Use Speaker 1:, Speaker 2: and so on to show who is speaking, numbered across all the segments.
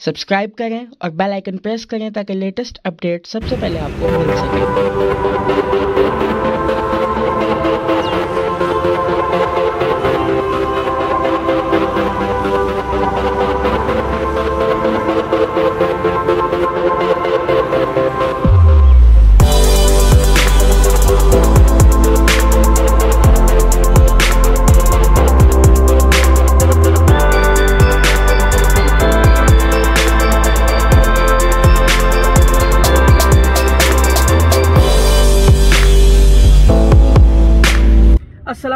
Speaker 1: Subscribe करें और bell icon press करें ताकि लेटेस्ट अपडेट सबसे पहले आपको मिल सके।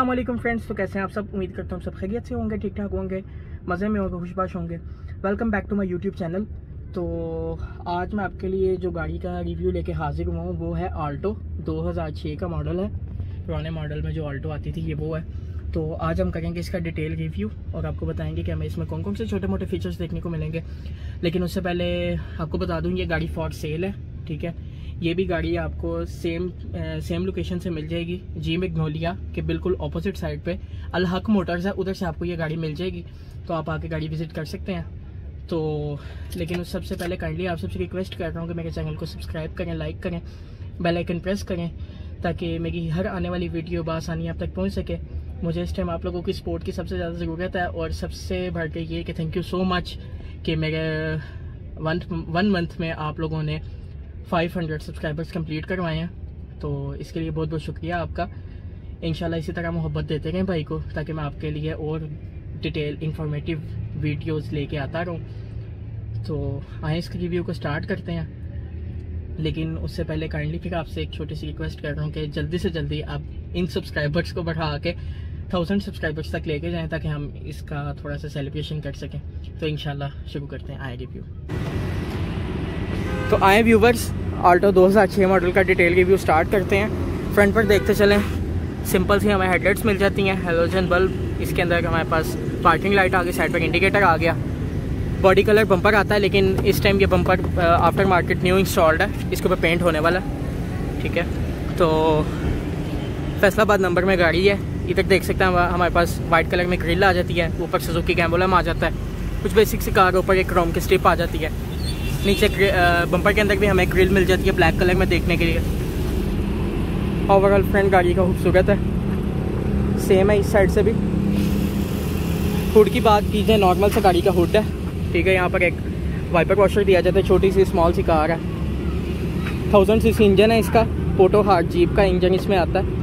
Speaker 1: वालेकुम फ्रेंड्स तो कैसे हैं आप सब? उम्मीद करता हूँ सब खैरियत से होंगे ठीक ठाक होंगे, मज़े में होंगे, खुशबाश होंगे। Welcome back to my YouTube channel तो आज मैं आपके लिए जो गाड़ी का रिव्यू लेके हाजिर हुआ हूँ, वो है आल्टो 2006 का मॉडल है। पुराने मॉडल में जो आल्टो आती थी, ये वो है। तो आज हम करेंगे इसका डिटेल रिव्यू और आपको बताएँगे कि हमें इसमें कौन कौन से छोटे मोटे फीचर्स देखने को मिलेंगे। लेकिन उससे पहले आपको बता दूँ, ये गाड़ी फॉर सेल है, ठीक है? ये भी गाड़ी आपको सेम सेम लोकेशन से मिल जाएगी। जी मेगनोलिया के बिल्कुल ऑपोजिट साइड पे अल हक मोटर्स है, उधर से आपको ये गाड़ी मिल जाएगी। तो आप आके गाड़ी विज़िट कर सकते हैं। तो लेकिन उस सबसे पहले काइंडली आप सबसे रिक्वेस्ट कर रहा हूँ कि मेरे चैनल को सब्सक्राइब करें लाइक करें बेल आइकन प्रेस करें, ताकि मेरी हर आने वाली वीडियो बसानी आप तक पहुँच सके। मुझे इस टाइम आप लोगों की सपोर्ट की सबसे ज़्यादा ज़रूरत है, और सबसे बढ़ के ये कि थैंक यू सो मच कि मेरे वन वन मंथ में आप लोगों ने 500 सब्सक्राइबर्स कंप्लीट करवाए हैं। तो इसके लिए बहुत बहुत शुक्रिया आपका। इन इसी तरह मोहब्बत देते रहें भाई को, ताकि मैं आपके लिए और डिटेल इंफॉर्मेटिव वीडियोस लेके आता रहूँ। तो आए इसके रिव्यू को स्टार्ट करते हैं। लेकिन उससे पहले काइंडली फिर आपसे एक छोटी सी रिक्वेस्ट कर रहा हूँ कि जल्दी से जल्दी आप इन सब्सक्राइबर्स को बढ़ा के थाउज़ेंड सब्सक्राइबर्स तक लेके जाएँ, ताकि हम इसका थोड़ा सा सेलिब्रेशन कर सकें। तो इन शुरू करते हैं आए रिव्यू तो आए व्यूवर्स आल्टो 2006 मॉडल का डिटेल रिव्यू स्टार्ट करते हैं। फ्रंट पर देखते चलें। सिंपल सी हमें हेडलाइट्स मिल जाती हैं। हेलोजन बल्ब इसके अंदर हमारे पास पार्किंग लाइट आ गई साइड पर इंडिकेटर आ गया। बॉडी कलर बम्पर आता है, लेकिन इस टाइम ये bumper after market new installed है। इसके ऊपर पेंट होने वाला ठीक है? तो फैसलाबाद नंबर में गाड़ी है। इधर देख सकते हैं हमारे पास वाइट कलर में ग्रिल आ जाती है। ऊपर सुजुकी कैम्बोलम आ जाता है। कुछ बेसिक सी कार ऊपर एक क्रोम की स्ट्रिप आ जाती है। नीचे बम्पर के अंदर भी हमें ग्रिल मिल जाती है ब्लैक कलर में देखने के लिए। ओवरऑल फ्रंट गाड़ी का खूबसूरत है। सेम है इस साइड से भी। हुड की बात की जाए नॉर्मल से गाड़ी का हुड है। ठीक है, यहाँ पर एक वाइपर वॉशर दिया जाता है, छोटी सी स्मॉल सी कार है। थाउज़ेंड सी इंजन है इसका पोटो हार्ट जीप का इंजन इसमें आता है।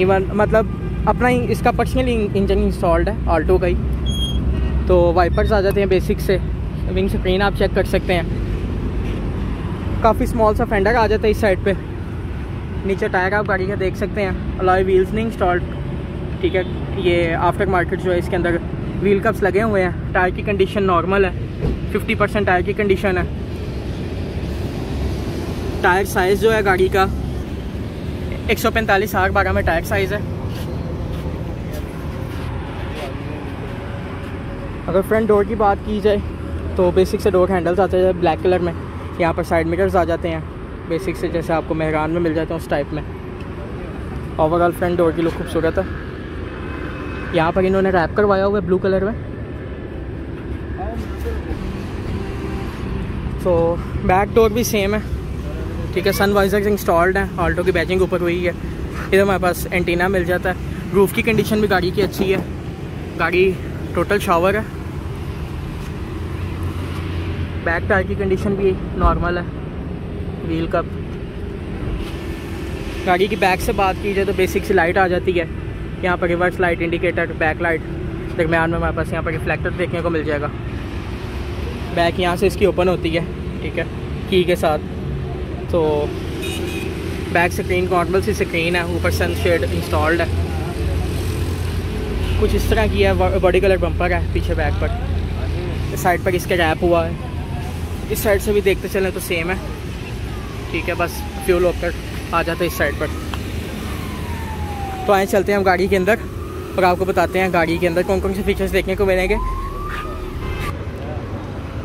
Speaker 1: इवन मतलब अपना इसका पर्सनली इंजन इंस्टॉल्ड है ऑल्टो का ही। तो वाइपर्स आ जाते हैं बेसिक से। विंग स्क्रीन आप चेक कर सकते हैं। काफ़ी स्मॉल सा फेंडर आ जाता है इस साइड पे। नीचे टायर आप गाड़ी का देख सकते हैं। अलॉय व्हील्स नहीं इंस्टॉल्ड ठीक है? ये आफ्टर मार्केट जो है इसके अंदर व्हील कप्स लगे हुए हैं। टायर की कंडीशन नॉर्मल है। 50 परसेंट टायर की कंडीशन है। टायर साइज़ जो है गाड़ी का, एक सौ पैंतालीस आर बारह में टायर साइज़ है। अगर फ्रंट डोर की बात की जाए तो बेसिक से डोर हैंडल्स आते हैं ब्लैक कलर में। यहाँ पर साइड मिरर्स आ जाते हैं। बेसिक से जैसे आपको मेहरान में मिल जाते हैं उस टाइप में। ओवरऑल फ्रंट डोर की लुक खूबसूरत है। यहाँ पर इन्होंने रैप करवाया हुआ है ब्लू कलर में। तो बैक डोर भी सेम है। ठीक है सन वाइजर इंस्टॉल्ड है। ऑल्टो की बैचिंग ऊपर हुई है। इधर हमारे पास एंटीना मिल जाता है। रूफ़ की कंडीशन भी गाड़ी की अच्छी है। गाड़ी टोटल शावर है। बैक टायर की कंडीशन भी नॉर्मल है व्हील कप गाड़ी की बैक से बात की जाए तो बेसिक सी लाइट आ जाती है। यहाँ पर reverse light indicator back light दरम्यान में हमारे पास यहाँ पर रिफ्लेक्टर देखने को मिल जाएगा। बैक यहाँ से इसकी ओपन होती है, ठीक है की के साथ। तो बैक स्क्रीन नॉर्मल सी स्क्रीन है, ऊपर सन शेड इंस्टॉल्ड है। कुछ इस तरह की है बॉडी कलर बम्पर है पीछे बैक पर। साइड पर इसका रैप हुआ है। इस साइड से भी देखते चलें तो सेम है। ठीक है, बस फ्यूल होकर आ जाता इस साइड पर। तो आए चलते हैं हम गाड़ी के अंदर। और आपको बताते हैं गाड़ी के अंदर कौन कौन से फीचर्स देखने को मिलेंगे।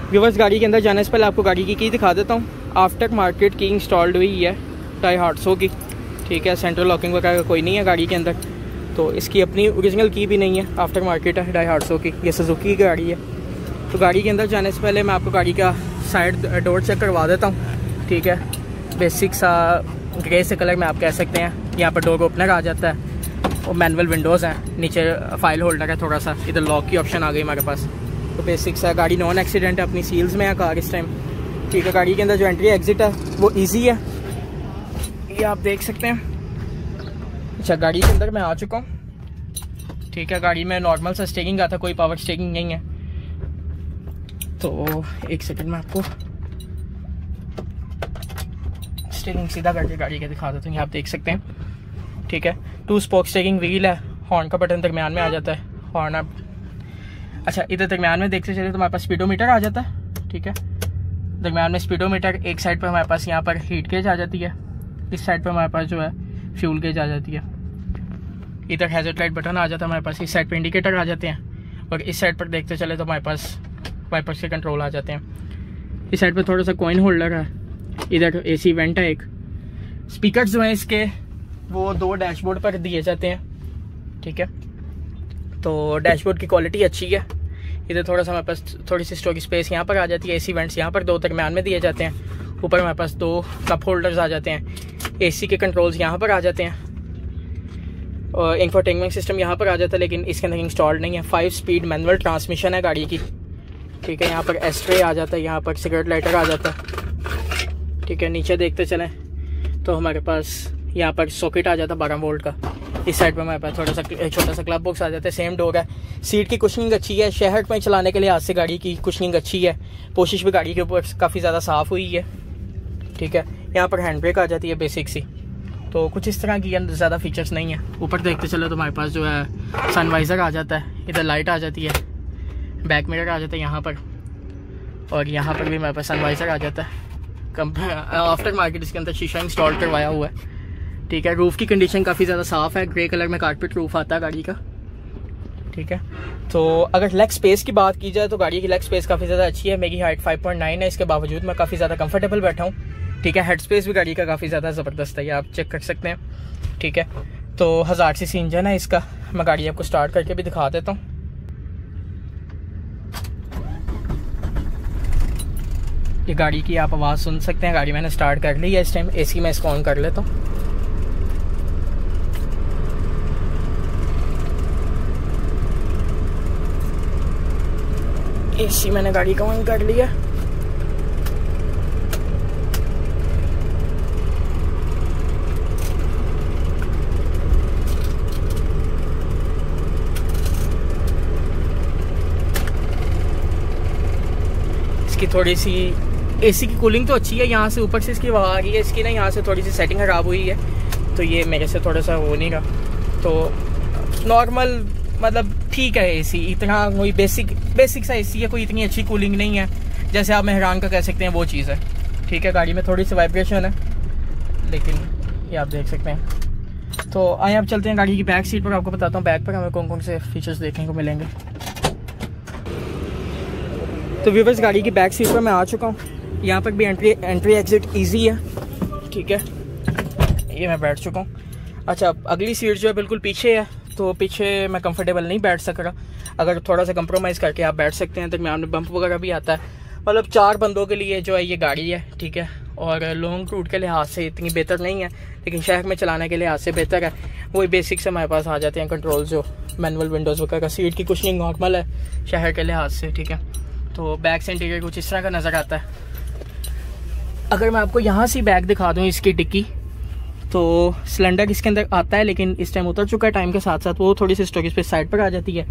Speaker 1: व्यूवर्स गाड़ी के अंदर जाने से पहले आपको गाड़ी की की दिखा देता हूँ। आफ्टर मार्केट की इंस्टॉल्ड हुई है आठ सौ की ठीक है सेंट्रल लॉकिंग वगैरह का कोई नहीं है गाड़ी के अंदर। तो इसकी अपनी ओरिजिनल की भी नहीं है। आफ्टर मार्केट है आठ सौ की ये सुजुकी की गाड़ी है। तो गाड़ी के अंदर जाने से पहले मैं आपको गाड़ी का साइड डोर चेक करवा देता हूँ। ठीक है? बेसिक सा ग्रे से कलर में आप कह सकते हैं। यहाँ पर डोर ओपनर आ जाता है। और मैनुअल विंडोज़ हैं। नीचे फ़ाइल होल्डर है थोड़ा सा। इधर लॉक की ऑप्शन आ गई हमारे पास। तो बेसिक सा गाड़ी नॉन एक्सीडेंट है अपनी सील्स में है कार इस टाइम ठीक है, गाड़ी के अंदर जो एंट्री एग्जिट है, वो ईजी है। ये आप देख सकते हैं। अच्छा गाड़ी के अंदर मैं आ चुका हूँ। ठीक है, गाड़ी में नॉर्मल सा स्टेकिंग आता कोई पावर स्टेकिंग नहीं है। तो एक सेकंड में आपको स्टेरिंग सीधा करके गाड़ी के दिखा देता हूँ यहाँ आप देख सकते हैं। ठीक है? टू स्पोक स्टेरिंग व्हील है हॉर्न का बटन दरमियान में आ जाता है। हॉर्न आप अच्छा इधर दरमियान में देखते चले तो हमारे पास स्पीडोमीटर आ जाता है। ठीक है? दरमियान में स्पीडोमीटर एक साइड पर हमारे पास यहाँ पर हीट गेज आ जाती है। इस साइड पर हमारे पास जो है फ्यूल गेज आ जाती है। इधर हैजर्ड लाइट बटन आ जाता है हमारे पास। इस साइड पर इंडिकेटर आ जाते हैं। और इस साइड पर देखते चले तो हमारे पास वाइपर्स के कंट्रोल आ जाते हैं। इस साइड पर थोड़ा सा कॉइन होल्डर है। इधर ए सी वेंट है एक। स्पीकर जो हैं इसके, वो दो डैशबोर्ड पर दिए जाते हैं। ठीक है? तो डैशबोर्ड की क्वालिटी अच्छी है। इधर थोड़ा सा हमारे पास थोड़ी सी स्टोरेज स्पेस यहाँ पर आ जाती है। एसी वेंट्स यहाँ पर दो दरम्यान में दिए जाते हैं। ऊपर हमारे पास दो कप होल्डर्स आ जाते हैं। एसी के कंट्रोल्स यहाँ पर आ जाते हैं। और इंफोटेनमेंट सिस्टम यहाँ पर आ जाता है, लेकिन इसके अंदर इंस्टॉल्ड नहीं है। फाइव स्पीड मैनुअल ट्रांसमिशन है गाड़ी की। ठीक है, यहाँ पर एस्ट्रे आ जाता है, यहाँ पर सिगरेट लाइटर आ जाता है। ठीक है, नीचे देखते चलें। तो हमारे पास यहाँ पर सॉकेट आ जाता है बारह वोल्ट का। इस साइड पर हमारे पास थोड़ा सा छोटा सा क्लब बॉक्स आ जाता है सेम डोर है। सीट की कुशनिंग अच्छी है। शहर में चलाने के लिए आज से गाड़ी की कुशनिंग अच्छी है। कोशिश भी गाड़ी के ऊपर काफ़ी ज़्यादा साफ़ हुई है। ठीक है, यहाँ पर हैंड ब्रेक आ जाती है बेसिक सी। तो कुछ इस तरह की ज़्यादा फीचर्स नहीं है। ऊपर देखते चलो तो हमारे पास जो है सनवाइज़र आ जाता है। इधर लाइट आ जाती है। बैक मिरर आ जाता है यहाँ पर। और यहाँ पर भी मेरे पास सनवाइज़र आ जाता है। कम आफ्टर मार्केट इसके अंदर शीशा इंस्टॉल करवाया हुआ है। ठीक है रूफ़ की कंडीशन काफ़ी ज़्यादा साफ़ है। ग्रे कलर में कारपेट रूफ़ आता है गाड़ी का। ठीक है तो अगर लेग स्पेस की बात की जाए तो गाड़ी की लेग स्पेस काफ़ी ज़्यादा अच्छी है। मेरी हाइट 5.9 है। इसके बावजूद मैं काफ़ी ज़्यादा कंफर्टेबल बैठा हूँ। ठीक है हेड स्पेस भी गाड़ी का काफ़ी ज़्यादा ज़बरदस्त है। आप चेक कर सकते हैं। ठीक है तो हज़ार सी इंजन है इसका। मैं गाड़ी आपको स्टार्ट करके भी दिखा देता हूँ। ये गाड़ी की आप आवाज़ सुन सकते हैं। गाड़ी मैंने स्टार्ट कर ली है इस टाइम एसी में इसको ऑन कर लेता हूँ एसी मैंने गाड़ी का ऑन कर लिया इसकी थोड़ी सी एसी की कूलिंग तो अच्छी है, यहाँ से ऊपर से इसकी हवा आ रही है, इसकी ना यहाँ से थोड़ी सी सेटिंग ख़राब हुई है तो ये मेरे से थोड़ा सा हो नहीं रहा। तो नॉर्मल मतलब ठीक है एसी इतना कोई बेसिक बेसिक सा एसी है, कोई इतनी अच्छी कूलिंग नहीं है, जैसे आप मेहरान का कह सकते हैं, वो चीज़ है। ठीक है, गाड़ी में थोड़ी सी वाइब्रेशन है, लेकिन ये आप देख सकते हैं। तो आए आप चलते हैं गाड़ी की बैक सीट पर, आपको बताता हूँ बैक पर हमें कौन कौन से फीचर्स देखने को मिलेंगे। तो व्यूवर्स गाड़ी की बैक सीट पर मैं आ चुका हूँ। यहाँ पर भी एंट्री एंट्री एग्जिट ईजी है। ठीक है। ये मैं बैठ चुका हूँ। अच्छा अगली सीट जो है बिल्कुल पीछे है तो पीछे मैं कंफर्टेबल नहीं बैठ सक रहा। अगर थोड़ा सा कंप्रोमाइज़ करके आप बैठ सकते हैं तो मैं आपने बम्प वगैरह भी आता है। मतलब चार बंदों के लिए जो है ये गाड़ी है, ठीक है। और लॉन्ग रूट के लिहाज से इतनी बेहतर नहीं है, लेकिन शहर में चलाने के लिहाज से बेहतर है। वही बेसिक से हमारे पास आ जाते हैं कंट्रोल जो मैनुअल विंडोज़ वगैरह सीट की कुछ नहीं नॉर्मल है, शहर के लिहाज से, ठीक है। तो बैक से इंटीरियर कुछ इस तरह का नज़र आता है। अगर मैं आपको यहाँ से बैग दिखा दूँ इसकी टिक्की तो सिलेंडर इसके अंदर आता है, लेकिन इस टाइम उतर चुका है टाइम के साथ साथ वो थोड़ी सी स्टोरेज पे साइड पर आ जाती है।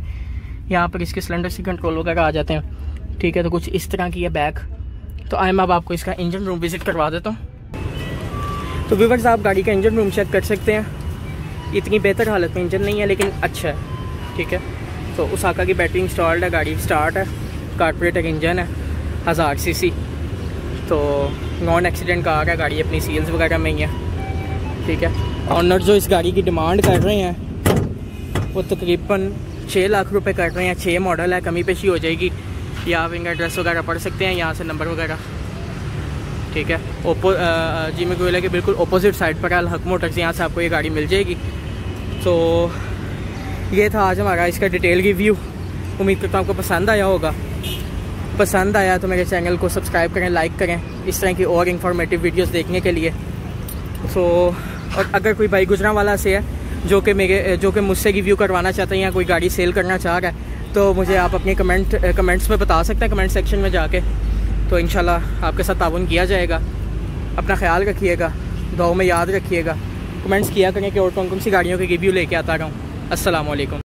Speaker 1: यहाँ पर इसके सिलेंडर से कंट्रोल वगैरह आ जाते हैं। ठीक है तो कुछ इस तरह की है बैग। तो आए, मैं अब आपको इसका इंजन रूम विज़िट करवा देता हूँ। तो व्यूवर्स आप गाड़ी का इंजन रूम चेक कर सकते हैं। इतनी बेहतर हालत में इंजन नहीं है, लेकिन अच्छा है। ठीक है? तो उस आका की बैटरी इंस्टॉल्ड है, गाड़ी स्टार्ट है। कारपोरेटर इंजन है, हज़ार सी तो नॉन एक्सीडेंट कार है गाड़ी अपनी सील्स वगैरह में ही है। ठीक है। ऑनर जो इस गाड़ी की डिमांड कर रहे हैं, वो तकरीबन छः लाख रुपए कर रहे हैं। छः मॉडल है, कमी पेशी हो जाएगी। या आप इनका एड्रेस वगैरह पढ़ सकते हैं, यहाँ से नंबर वगैरह। ठीक है। ओपो जी मैं गोला के बिल्कुल अपोजिट साइड पर है हक मोटर्स यहाँ से आपको ये गाड़ी मिल जाएगी। तो ये था आज हमारा इसका डिटेल रिव्यू उम्मीद करता हूँ आपको पसंद आया होगा। पसंद आया तो मेरे चैनल को सब्सक्राइब करें लाइक करें, इस तरह की और इन्फॉर्मेटिव वीडियोस देखने के लिए। सो और अगर कोई भाई गुजरा वाला से है, जो कि मेरे, जो कि मुझसे रिव्यू करवाना चाहते हैं या कोई गाड़ी सेल करना चाह रहा है तो मुझे आप अपने कमेंट कमेंट्स में बता सकते हैं कमेंट सेक्शन में जाके। तो इन आपके साथ ताउन किया जाएगा। अपना ख्याल रखिएगा दो में याद रखिएगा। कमेंट्स किया करें कि और कौन कौन सी गाड़ियों के रिव्यू लेके आता रहा। हूँ असलकम